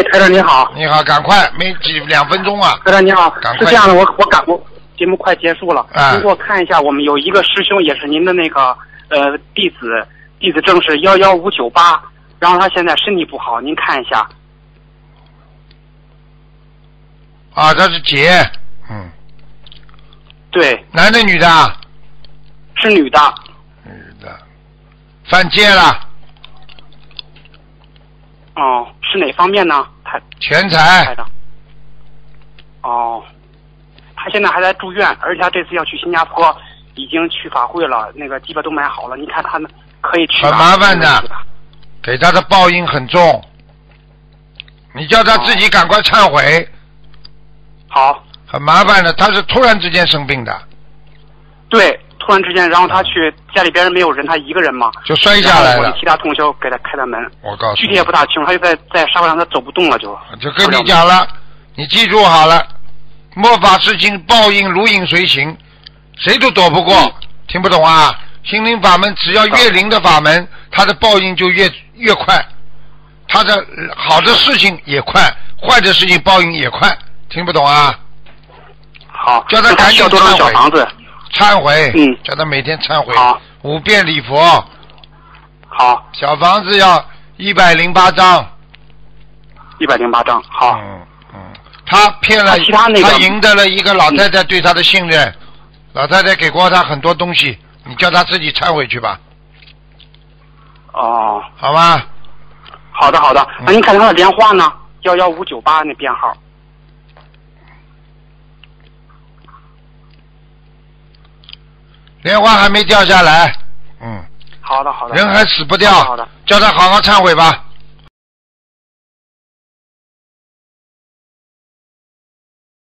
哎，台长你好，你好，赶快，没几两分钟啊。台长你好赶，快是这样的，我我赶我节目快结束了，啊您给我看一下，我们有一个师兄也是您的那个呃弟子，弟子证是幺幺五九八，然后他现在身体不好，您看一下。啊，这是姐，嗯，对，男的女的啊？是女的，女的，犯戒了，哦，是哪方面呢？他钱台财，哦，他现在还在住院，而且他这次要去新加坡，已经去法会了，那个机票都买好了。你看他们可以去吧很麻烦的给他的报应很重。你叫他自己赶快忏悔，好，很麻烦的。他是突然之间生病的，对，突然之间，然后他去家里边人没有人，他一个人嘛，就摔下来了然后我的。其他通宵给他开的门，我告诉你具体也，不大清楚，他就在在沙发上，他走不动了就。就跟你讲了，你记住好了，末法事情报应如影随形，谁都躲不过。嗯听不懂啊？心灵法门只要越灵的法门，它的报应就越越快，它的呃好的事情也快，坏的事情报应也快。听不懂啊？好，叫他赶紧忏悔小房子？忏悔，嗯叫他每天忏悔好五遍礼佛，好，小房子要一百零八张。一百零八张。好，嗯嗯，他骗了，他其他那个赢得了一个老太太对他的信任，老太太给过他很多东西，你叫他自己忏悔去吧，哦，好吧？好的好的。嗯那你看他的电话呢？幺幺五九八那编号。莲花还没掉下来，嗯，好的好的。人还死不掉，好的好的叫他好好忏悔吧。